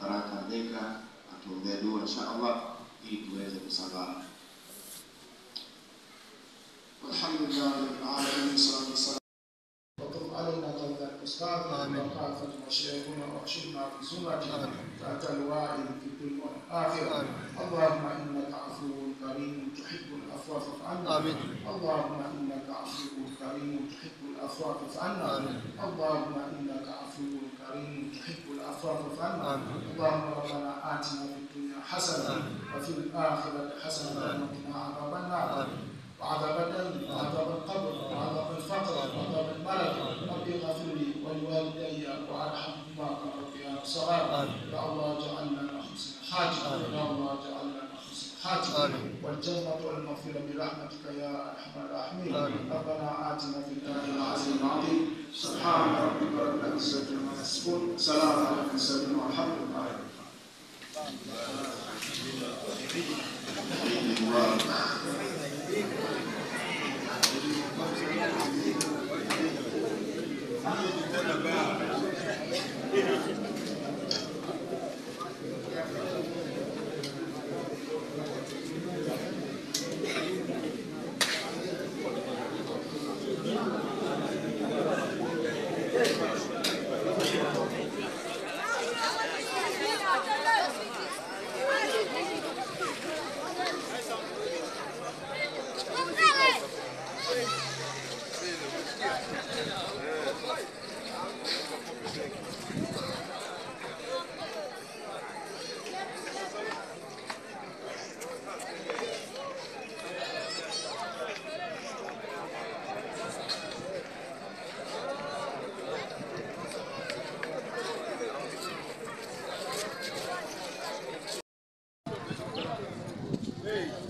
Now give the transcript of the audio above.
Baraka Ndeka atuombee dua insha Allah ili tuweze kusambaa. والحمد لله رب العالمين وطب علينا وكافة مشايخنا وارشدنا في تحت الوعي في الدنيا والآخرة اللهم إنك عفو كريم تحب العفو فاعف عنا. اللهم إنك عفو كريم تحب العفو فاعف عنا اللهم إنك عفو فاعف عنا اللهم ربنا آتنا في الدنيا حسنة وفي الآخرة حسنة وقنا عذاب النار. وعذاب الدين وعذاب القبر وعذاب الفقر وعذاب الملك رب اغفر لي ولوالدي وارحمهما كما ربيانا صغارا يا الله اجعلنا من حسن حاجة يا الله اجعلنا من حسن حاجة والجنة والمغفرة برحمتك يا أرحم الراحمين. ربنا آتنا في الدنيا العظيم العظيم سبحان ربك رب العزة عما يصفون سلام على المرسلين والحمد لله Hey.